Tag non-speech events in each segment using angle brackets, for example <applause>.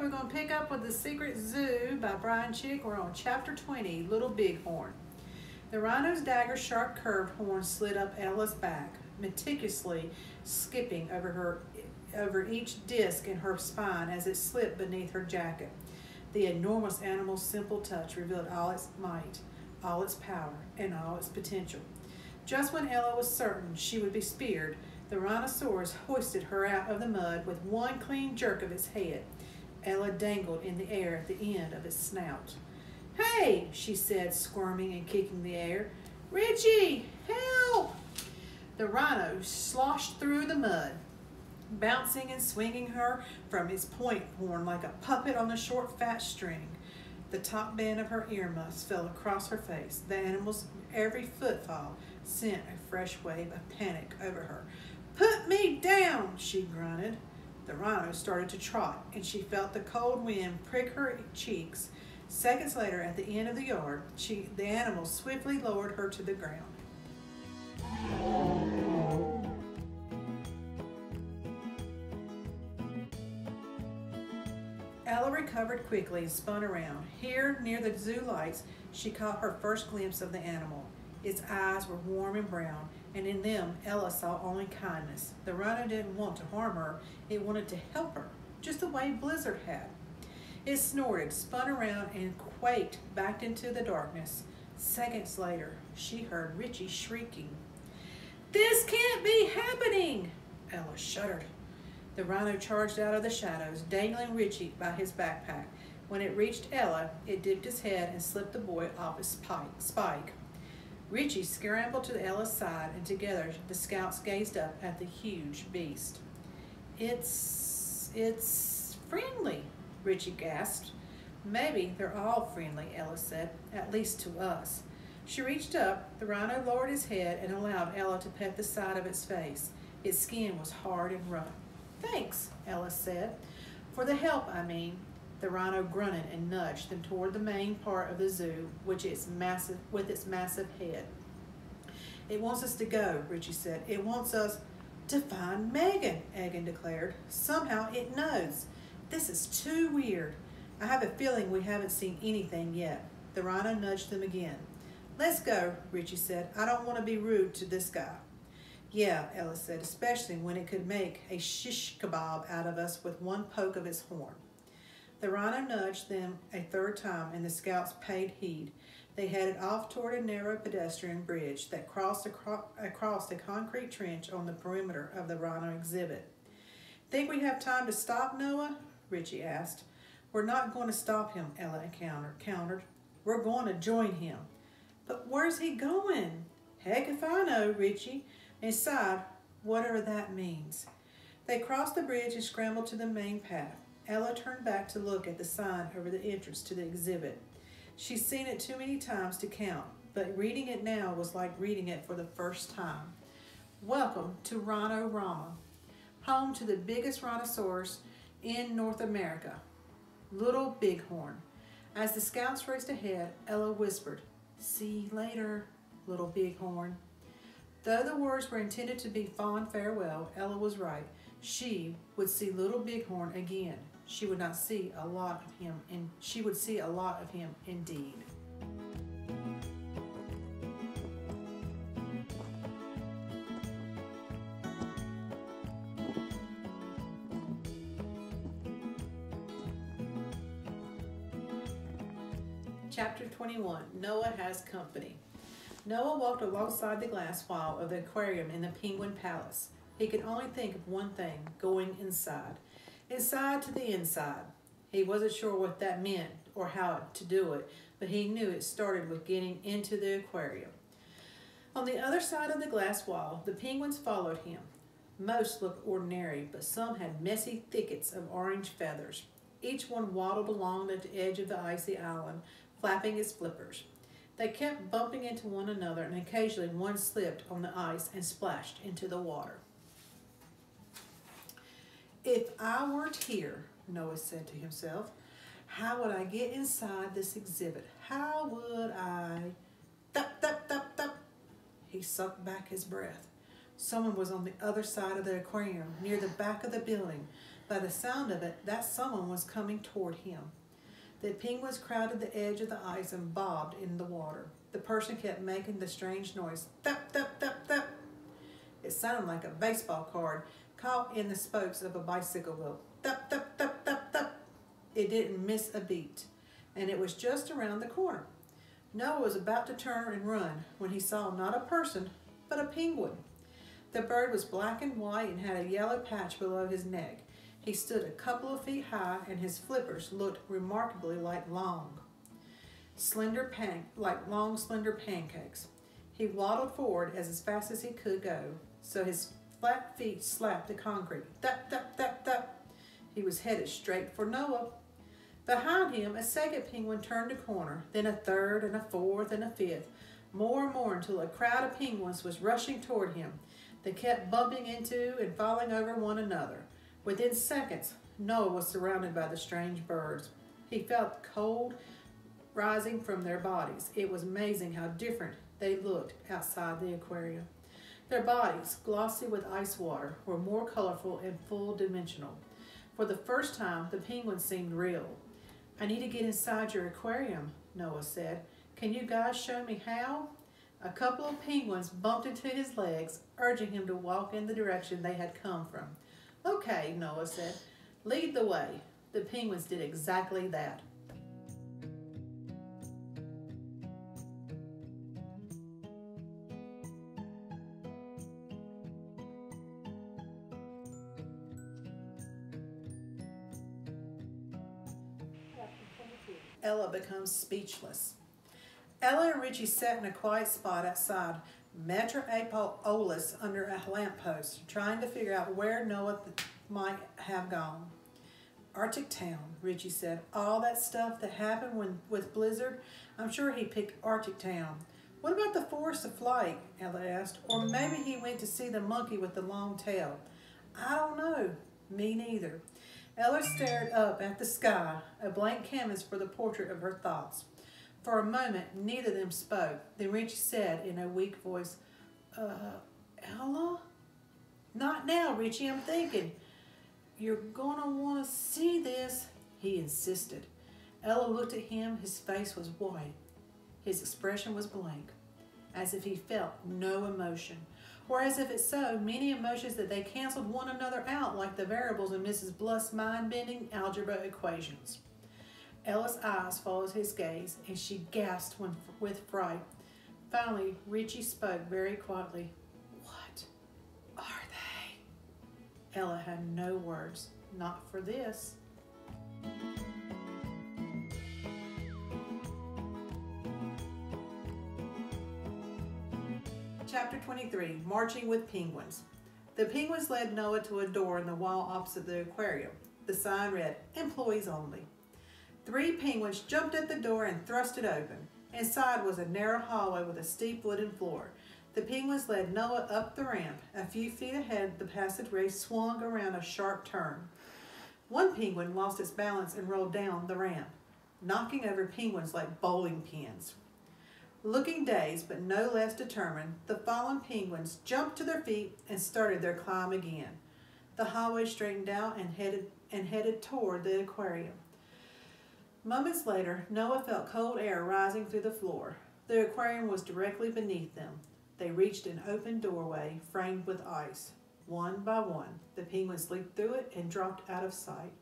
we're going to pick up with The Secret Zoo by Bryan Chick. We're on chapter 20, Little Bighorn. The rhino's dagger sharp curved horn slid up Ella's back, meticulously skipping over her over each disc in her spine as it slipped beneath her jacket. The enormous animal's simple touch revealed all its might, all its power, and all its potential. Just when Ella was certain she would be speared, the rhinoceros hoisted her out of the mud with one clean jerk of its head. Ella dangled in the air at the end of its snout. Hey, she said, squirming and kicking the air. Richie, help! The rhino sloshed through the mud, bouncing and swinging her from his point horn like a puppet on a short fat string. The top band of her earmuffs fell across her face. The animal's every footfall sent a fresh wave of panic over her. Put me down, she grunted. The rhino started to trot, and she felt the cold wind prick her cheeks. Seconds later, at the end of the yard, she, the animal swiftly lowered her to the ground. Ella recovered quickly and spun around. Here, near the zoo lights, she caught her first glimpse of the animal. Its eyes were warm and brown, and in them Ella saw only kindness. The rhino didn't want to harm her, it wanted to help her, just the way Blizzard had. It snorted, spun around, and quaked back into the darkness. Seconds later, she heard Richie shrieking. This can't be happening! Ella shuddered. The rhino charged out of the shadows, dangling Richie by his backpack. When it reached Ella, it dipped its head and slipped the boy off his spike. Richie scrambled to Ella's side, and together the scouts gazed up at the huge beast. It's, it's friendly, Richie gasped. Maybe they're all friendly, Ella said, at least to us. She reached up, the rhino lowered his head and allowed Ella to pet the side of its face. Its skin was hard and rough. Thanks, Ella said. For the help, I mean. The rhino grunted and nudged them toward the main part of the zoo, which is massive, with its massive head. It wants us to go, Richie said. It wants us to find Megan, Egan declared. Somehow it knows. This is too weird. I have a feeling we haven't seen anything yet. The rhino nudged them again. Let's go, Richie said. I don't want to be rude to this guy. Yeah, Ella said, especially when it could make a shish kebab out of us with one poke of its horn. The rhino nudged them a third time, and the scouts paid heed. They headed off toward a narrow pedestrian bridge that crossed acro across a concrete trench on the perimeter of the rhino exhibit. Think we have time to stop, Noah? Richie asked. We're not going to stop him, Ella countered. We're going to join him. But where's he going? Heck if I know, Richie. Sighed, whatever that means. They crossed the bridge and scrambled to the main path. Ella turned back to look at the sign over the entrance to the exhibit. She's seen it too many times to count, but reading it now was like reading it for the first time. Welcome to Rhino-Rama, home to the biggest rhinoceros in North America, Little Bighorn. As the scouts raced ahead, Ella whispered, See you later, Little Bighorn. Though the words were intended to be fond farewell, Ella was right. She would see Little Bighorn again she would not see a lot of him and she would see a lot of him indeed. Chapter 21 Noah Has Company. Noah walked alongside the glass wall of the aquarium in the Penguin Palace. He could only think of one thing going inside inside to the inside. He wasn't sure what that meant or how to do it, but he knew it started with getting into the aquarium. On the other side of the glass wall, the penguins followed him. Most looked ordinary, but some had messy thickets of orange feathers. Each one waddled along the edge of the icy island, flapping its flippers. They kept bumping into one another, and occasionally one slipped on the ice and splashed into the water. If I weren't here, Noah said to himself, how would I get inside this exhibit? How would I? Thup, thup, thup, thup. He sucked back his breath. Someone was on the other side of the aquarium, near the back of the building. By the sound of it, that someone was coming toward him. The penguins crowded the edge of the ice and bobbed in the water. The person kept making the strange noise, thup, thup, thup, thup. It sounded like a baseball card caught in the spokes of a bicycle wheel. Thup, thup, thup, thup, thump. It didn't miss a beat, and it was just around the corner. Noah was about to turn and run when he saw not a person, but a penguin. The bird was black and white and had a yellow patch below his neck. He stood a couple of feet high, and his flippers looked remarkably like long, slender pan, like long, slender pancakes. He waddled forward as fast as he could go, so his flat feet slapped the concrete. Thup, thup, thup, thup. He was headed straight for Noah. Behind him, a second penguin turned a corner, then a third, and a fourth, and a fifth, more and more until a crowd of penguins was rushing toward him. They kept bumping into and falling over one another. Within seconds, Noah was surrounded by the strange birds. He felt cold rising from their bodies. It was amazing how different they looked outside the aquarium. Their bodies, glossy with ice water, were more colorful and full dimensional. For the first time, the penguins seemed real. I need to get inside your aquarium, Noah said. Can you guys show me how? A couple of penguins bumped into his legs, urging him to walk in the direction they had come from. Okay, Noah said. Lead the way. The penguins did exactly that. Becomes speechless. Ella and Richie sat in a quiet spot outside Metropolis under a lamppost, trying to figure out where Noah might have gone. Arctic Town, Richie said. All that stuff that happened when, with Blizzard, I'm sure he picked Arctic Town. What about the Forest of Flight? Ella asked. Or maybe he went to see the monkey with the long tail. I don't know. Me neither. Ella stared up at the sky, a blank canvas for the portrait of her thoughts. For a moment, neither of them spoke. Then Richie said in a weak voice, Uh, Ella? Not now, Richie, I'm thinking. You're gonna want to see this, he insisted. Ella looked at him. His face was white. His expression was blank, as if he felt no emotion, or as if it so many emotions that they canceled one another out like the variables in Mrs. Bluff's mind-bending algebra equations. Ella's eyes followed his gaze, and she gasped when, with fright. Finally, Richie spoke very quietly. What are they? Ella had no words. Not for this. Chapter 23 Marching with Penguins. The penguins led Noah to a door in the wall opposite the aquarium. The sign read, Employees Only. Three penguins jumped at the door and thrust it open. Inside was a narrow hallway with a steep wooden floor. The penguins led Noah up the ramp. A few feet ahead, the passageway swung around a sharp turn. One penguin lost its balance and rolled down the ramp, knocking over penguins like bowling pins. Looking dazed but no less determined, the fallen penguins jumped to their feet and started their climb again. The hallway straightened out and headed and headed toward the aquarium. Moments later, Noah felt cold air rising through the floor. The aquarium was directly beneath them. They reached an open doorway framed with ice. One by one, the penguins leaped through it and dropped out of sight.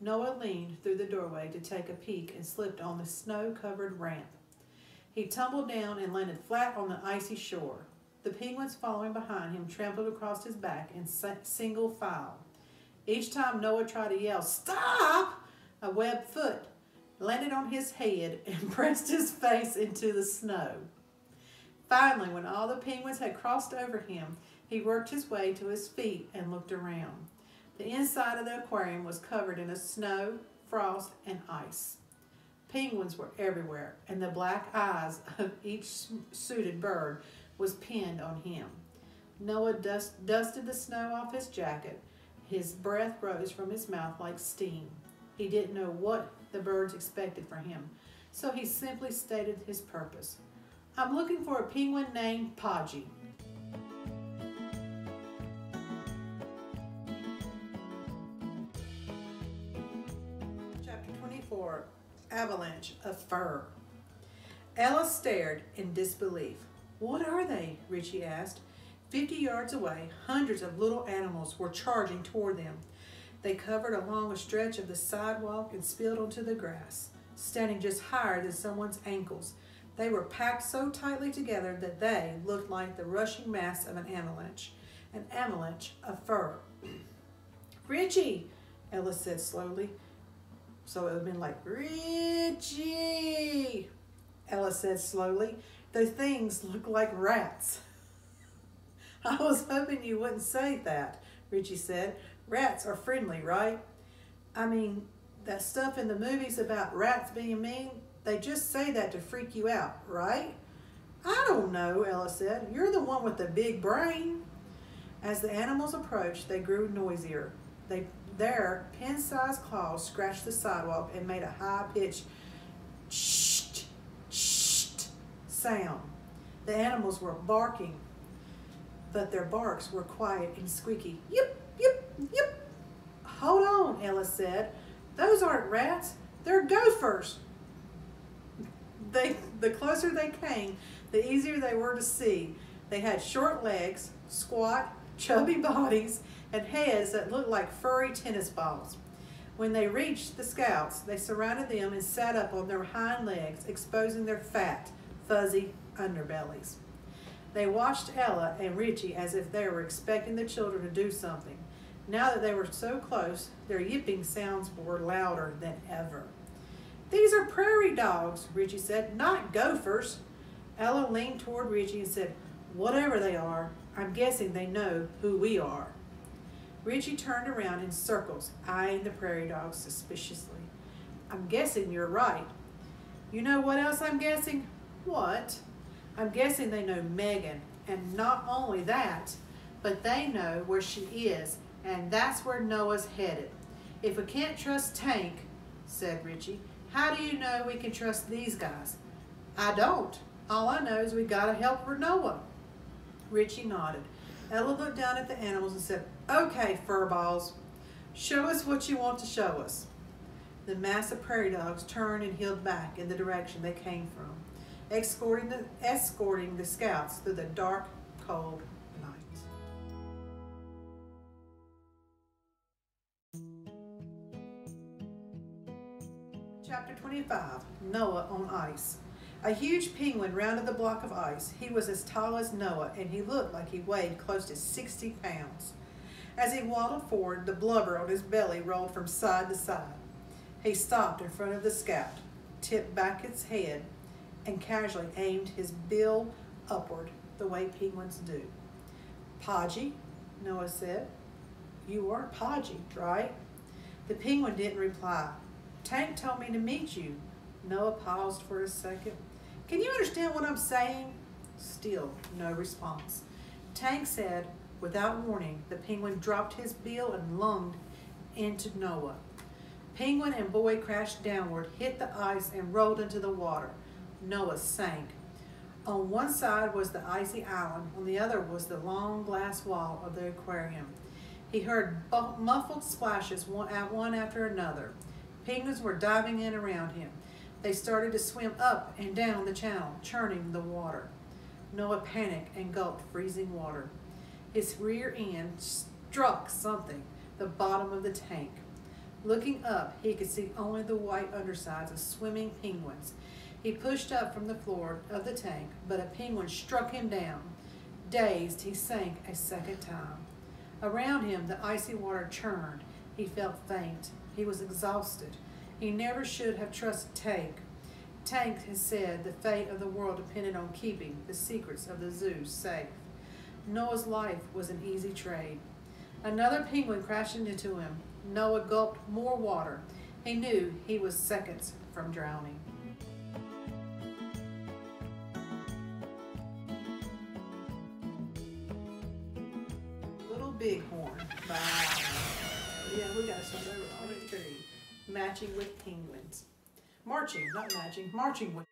Noah leaned through the doorway to take a peek and slipped on the snow-covered ramp. He tumbled down and landed flat on the icy shore. The penguins following behind him trampled across his back in single file. Each time Noah tried to yell, Stop! A webbed foot landed on his head and <laughs> pressed his face into the snow. Finally, when all the penguins had crossed over him, he worked his way to his feet and looked around. The inside of the aquarium was covered in a snow, frost, and ice. Penguins were everywhere, and the black eyes of each suited bird was pinned on him. Noah dust, dusted the snow off his jacket. His breath rose from his mouth like steam. He didn't know what the birds expected from him, so he simply stated his purpose. I'm looking for a penguin named Podgy. Avalanche of Fur. Ella stared in disbelief. What are they? Richie asked. Fifty yards away, hundreds of little animals were charging toward them. They covered along a stretch of the sidewalk and spilled onto the grass, standing just higher than someone's ankles. They were packed so tightly together that they looked like the rushing mass of an avalanche, an avalanche of fur. <clears throat> Richie, Ella said slowly. So it would have been like, Richie, Ella said slowly. Those things look like rats. <laughs> I was hoping you wouldn't say that, Richie said. Rats are friendly, right? I mean, that stuff in the movies about rats being mean, they just say that to freak you out, right? I don't know, Ella said. You're the one with the big brain. As the animals approached, they grew noisier. They, their pin-sized claws scratched the sidewalk and made a high-pitched shh, shh sound. The animals were barking, but their barks were quiet and squeaky. Yip, yip, yip. Hold on, Ella said. Those aren't rats. They're gophers. They, the closer they came, the easier they were to see. They had short legs, squat, chubby bodies, heads that looked like furry tennis balls. When they reached the scouts, they surrounded them and sat up on their hind legs, exposing their fat, fuzzy underbellies. They watched Ella and Richie as if they were expecting the children to do something. Now that they were so close, their yipping sounds were louder than ever. These are prairie dogs, Richie said, not gophers. Ella leaned toward Richie and said, Whatever they are, I'm guessing they know who we are. Richie turned around in circles, eyeing the prairie dogs suspiciously. I'm guessing you're right. You know what else I'm guessing? What? I'm guessing they know Megan, and not only that, but they know where she is, and that's where Noah's headed. If we can't trust Tank, said Richie, how do you know we can trust these guys? I don't. All I know is we gotta help for Noah. Richie nodded. Ella looked down at the animals and said, Okay, furballs, show us what you want to show us. The mass of prairie dogs turned and heeled back in the direction they came from, escorting the, escorting the scouts through the dark, cold night. Chapter 25 Noah on Ice. A huge penguin rounded the block of ice. He was as tall as Noah, and he looked like he weighed close to 60 pounds. As he waddled forward, the blubber on his belly rolled from side to side. He stopped in front of the scout, tipped back its head, and casually aimed his bill upward the way penguins do. Podgy, Noah said. You are Podgy, right? The penguin didn't reply. Tank told me to meet you. Noah paused for a second. Can you understand what I'm saying? Still no response. Tank said, without warning, the penguin dropped his bill and lunged into Noah. Penguin and boy crashed downward, hit the ice, and rolled into the water. Noah sank. On one side was the icy island, on the other was the long glass wall of the aquarium. He heard muffled splashes one after another. Penguins were diving in around him. They started to swim up and down the channel, churning the water. Noah panicked and gulped freezing water. His rear end struck something, the bottom of the tank. Looking up, he could see only the white undersides of swimming penguins. He pushed up from the floor of the tank, but a penguin struck him down. Dazed, he sank a second time. Around him, the icy water churned. He felt faint. He was exhausted. He never should have trusted Tank. Tank has said the fate of the world depended on keeping the secrets of the zoo safe. Noah's life was an easy trade. Another penguin crashed into him. Noah gulped more water. He knew he was seconds from drowning. Little Bighorn. Bye. Yeah, we gotta start over matching with penguins. Marching, not matching, marching with